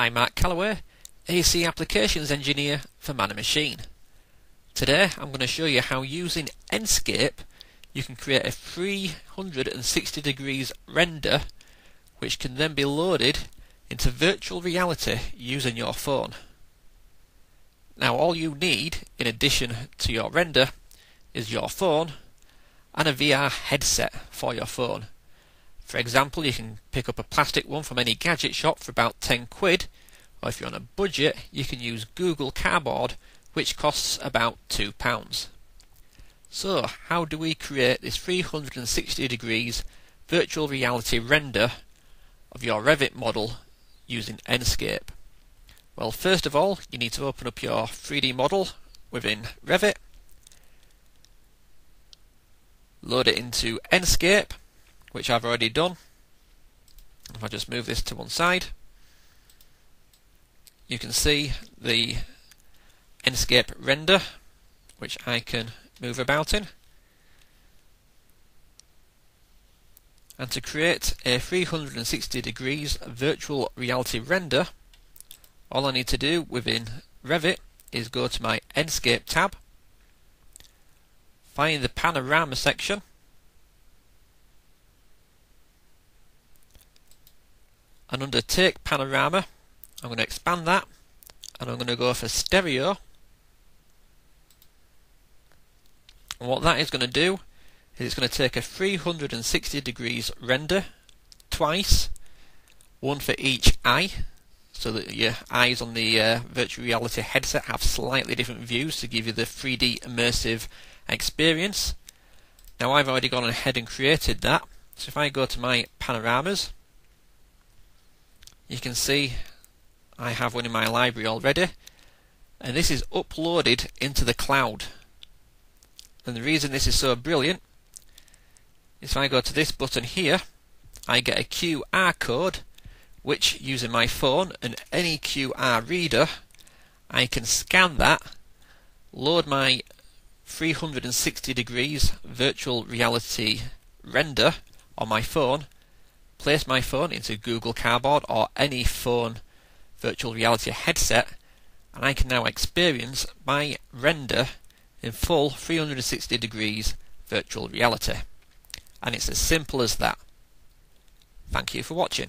I'm Mark Calloway, AC Applications Engineer for Man Machine. Today I'm going to show you how using Enscape you can create a 360 degrees render which can then be loaded into virtual reality using your phone. Now all you need in addition to your render is your phone and a VR headset for your phone. For example, you can pick up a plastic one from any gadget shop for about 10 quid, or if you're on a budget, you can use Google Cardboard, which costs about £2. So, how do we create this 360 degrees virtual reality render of your Revit model using Enscape? Well, first of all, you need to open up your 3D model within Revit, load it into Enscape, which I've already done. If I just move this to one side, you can see the Enscape render, which I can move about in. And to create a 360 degrees virtual reality render, all I need to do within Revit is go to my Enscape tab, find the panorama section, and under take panorama. I'm going to expand that and I'm going to go for stereo. And what that is going to do is it's going to take a 360 degrees render twice one for each eye so that your eyes on the uh, virtual reality headset have slightly different views to give you the 3D immersive experience. Now I've already gone ahead and created that. So if I go to my panoramas you can see I have one in my library already and this is uploaded into the cloud. And the reason this is so brilliant is if I go to this button here I get a QR code which using my phone and any QR reader I can scan that load my 360 degrees virtual reality render on my phone place my phone into Google Cardboard or any phone virtual reality headset and I can now experience my render in full 360 degrees virtual reality. And it's as simple as that. Thank you for watching.